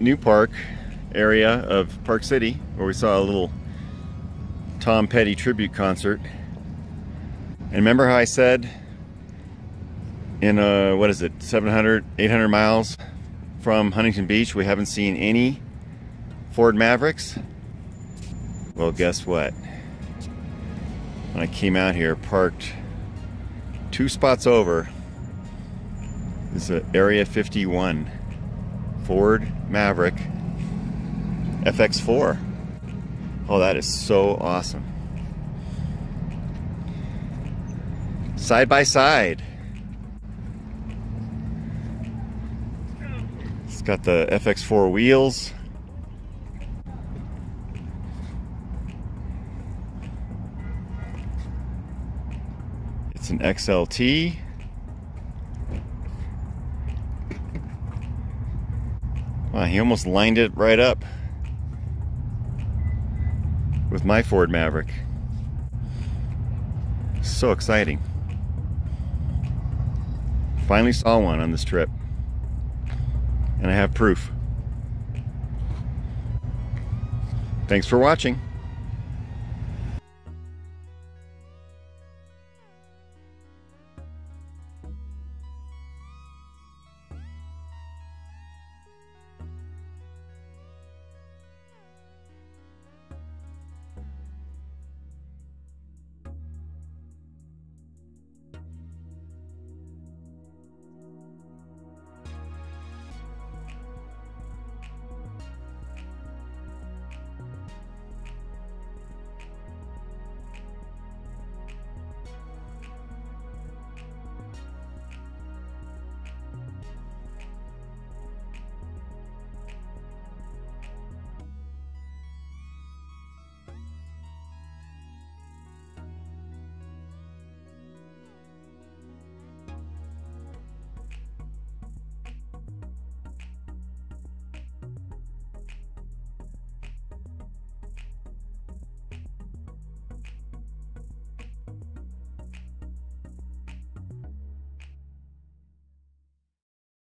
New Park area of Park City where we saw a little Tom Petty tribute concert. And remember how I said in uh, what is it 700 800 miles from Huntington Beach we haven't seen any Ford Mavericks? Well guess what? When I came out here parked two spots over is Area 51 Ford Maverick FX4 oh that is so awesome side by side It's got the FX4 wheels. It's an XLT. Wow, he almost lined it right up with my Ford Maverick. So exciting. Finally saw one on this trip and I have proof. Thanks for watching.